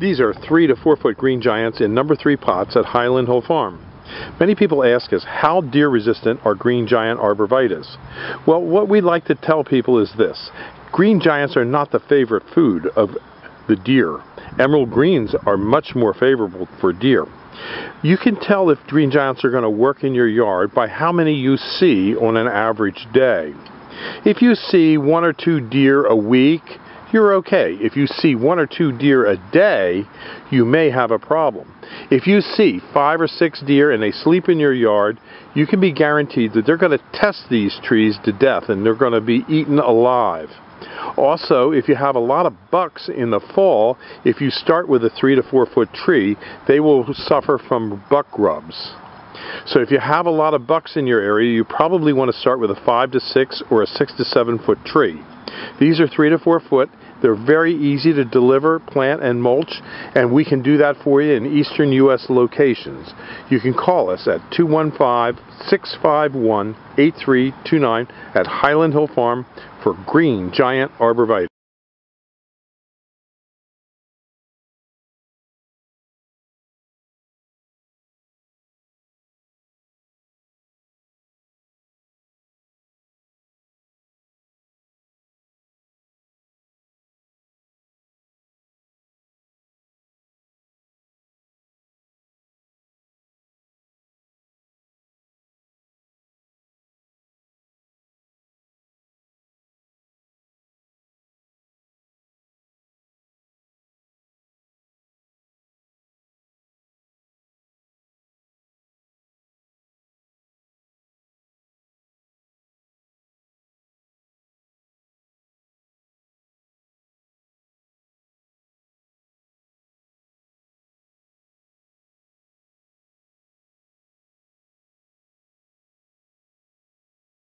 These are three to four foot green giants in number three pots at Highland Hill Farm. Many people ask us, how deer resistant are green giant arborvitaes? Well, what we like to tell people is this. Green giants are not the favorite food of the deer. Emerald greens are much more favorable for deer. You can tell if green giants are going to work in your yard by how many you see on an average day. If you see one or two deer a week, you're okay. If you see one or two deer a day, you may have a problem. If you see five or six deer and they sleep in your yard, you can be guaranteed that they're going to test these trees to death and they're going to be eaten alive. Also, if you have a lot of bucks in the fall, if you start with a three to four foot tree, they will suffer from buck rubs. So if you have a lot of bucks in your area, you probably want to start with a five to six or a six to seven foot tree. These are three to four foot. They're very easy to deliver, plant, and mulch, and we can do that for you in eastern U.S. locations. You can call us at 215-651-8329 at Highland Hill Farm for green giant arborvitae.